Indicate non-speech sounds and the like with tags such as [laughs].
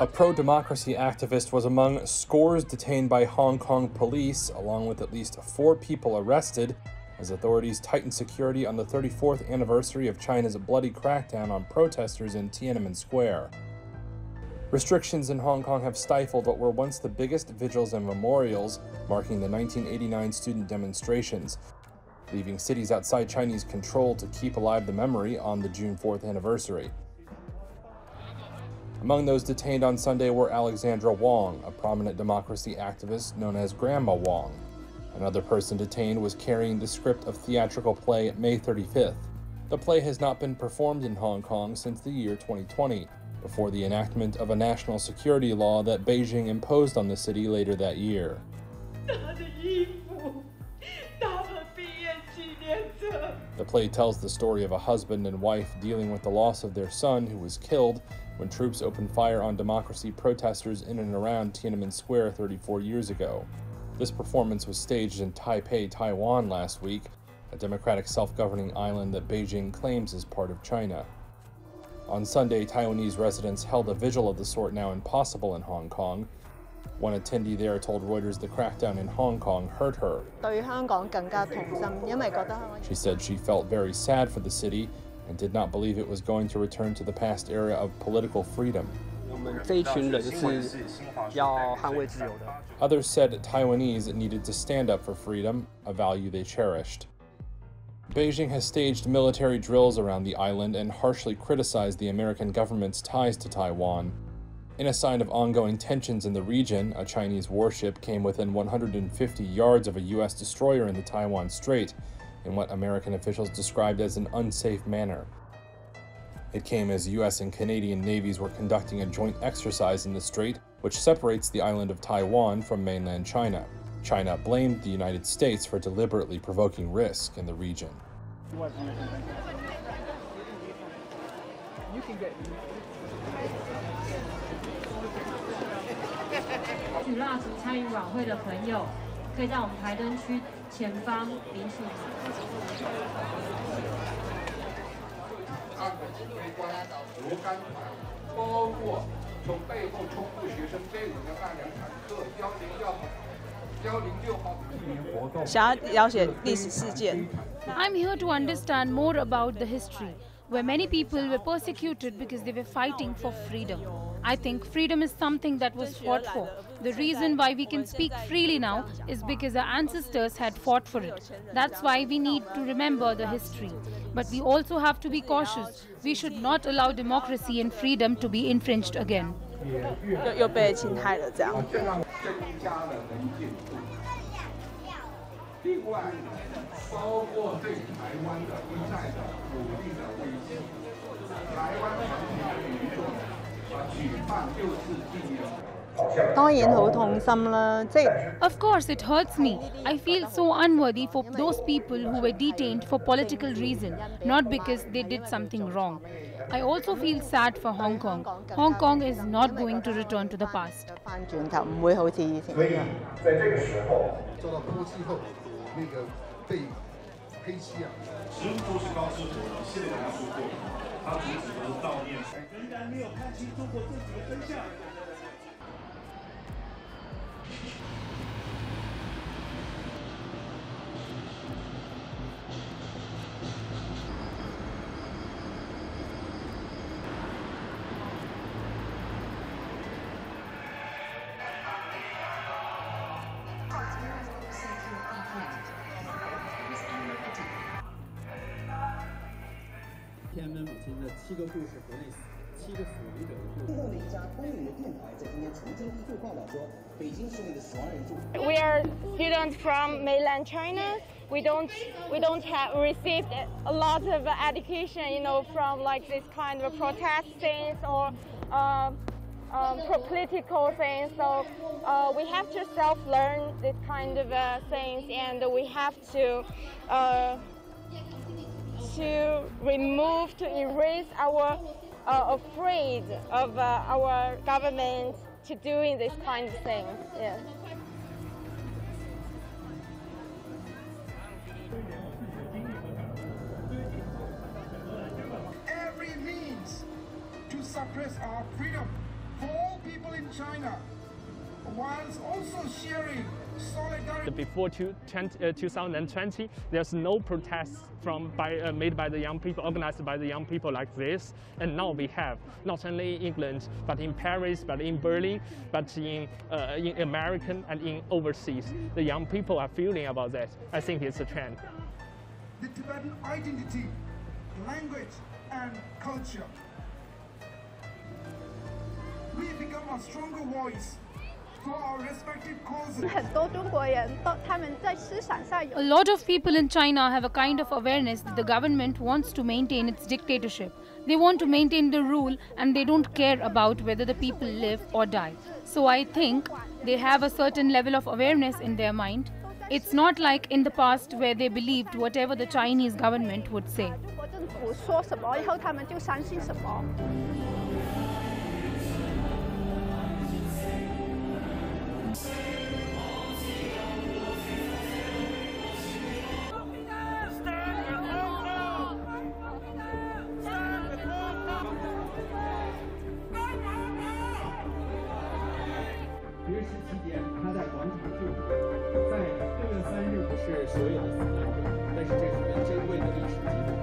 A pro democracy activist was among scores detained by Hong Kong police, along with at least four people arrested, as authorities tightened security on the 34th anniversary of China's bloody crackdown on protesters in Tiananmen Square. Restrictions in Hong Kong have stifled what were once the biggest vigils and memorials, marking the 1989 student demonstrations, leaving cities outside Chinese control to keep alive the memory on the June 4th anniversary. Among those detained on Sunday were Alexandra Wong, a prominent democracy activist known as Grandma Wong. Another person detained was carrying the script of theatrical play May 35th. The play has not been performed in Hong Kong since the year 2020, before the enactment of a national security law that Beijing imposed on the city later that year. The play tells the story of a husband and wife dealing with the loss of their son who was killed when troops opened fire on democracy protesters in and around Tiananmen Square 34 years ago. This performance was staged in Taipei, Taiwan last week, a democratic self governing island that Beijing claims is part of China. On Sunday, Taiwanese residents held a vigil of the sort now impossible in Hong Kong. One attendee there told Reuters the crackdown in Hong Kong hurt her. She said she felt very sad for the city and did not believe it was going to return to the past era of political freedom. Others said Taiwanese needed to stand up for freedom, a value they cherished. Beijing has staged military drills around the island and harshly criticized the American government's ties to Taiwan. In a sign of ongoing tensions in the region, a Chinese warship came within 150 yards of a U.S. destroyer in the Taiwan Strait, in what American officials described as an unsafe manner. It came as US and Canadian navies were conducting a joint exercise in the strait, which separates the island of Taiwan from mainland China. China blamed the United States for deliberately provoking risk in the region. [laughs] You can get 可以在我们台灯区前方领取。按指挥官若干团，包括从背后冲入学生队伍的大量坦克，幺零幺号、幺零六号。想要了解历史事件。I'm here to understand more about the history, where many people were persecuted because they were fighting for freedom. I think freedom is something that was fought for. The reason why we can speak freely now is because our ancestors had fought for it. That's why we need to remember the history. But we also have to be cautious. We should not allow democracy and freedom to be infringed again. 又又被侵害了，这样。另外，包括对台湾的一再的武力的威胁，台湾全体的民众啊 举办六四纪念。of course, it hurts me. I feel so unworthy for those people who were detained for political reason, not because they did something wrong. I also feel sad for Hong Kong. Hong Kong is not going to return to the past. 黑漆啊，全部是高师傅的。谢谢大家说过，他主旨都是悼念。仍然没有看清中国政府的真相。天安门母亲的七个故事，国内七个死亡者的故事。最后的一家公营的电台在今天重新做报道说，北京市内的死亡人数。We are students from mainland China. We don't we don't have received a lot of education, you know, from like this kind of protest things or. Uh, um, political things. So uh, we have to self-learn this kind of uh, things, and we have to uh, to remove, to erase our uh, afraid of uh, our government to doing this kind of thing. Yeah. Every means to suppress our freedom for all people in China, whilst also sharing. Before two, 20, uh, 2020, there's no protests from by, uh, made by the young people, organized by the young people like this. And now we have, not only in England, but in Paris, but in Berlin, but in, uh, in American and in overseas. The young people are feeling about that. I think it's a trend. The Tibetan identity, language, and culture. We become a stronger voice A lot of people in China have a kind of awareness that the government wants to maintain its dictatorship. They want to maintain the rule and they don't care about whether the people live or die. So I think they have a certain level of awareness in their mind. It's not like in the past where they believed whatever the Chinese government would say. 是所有的死难者，但是这是一个珍贵的历史记录。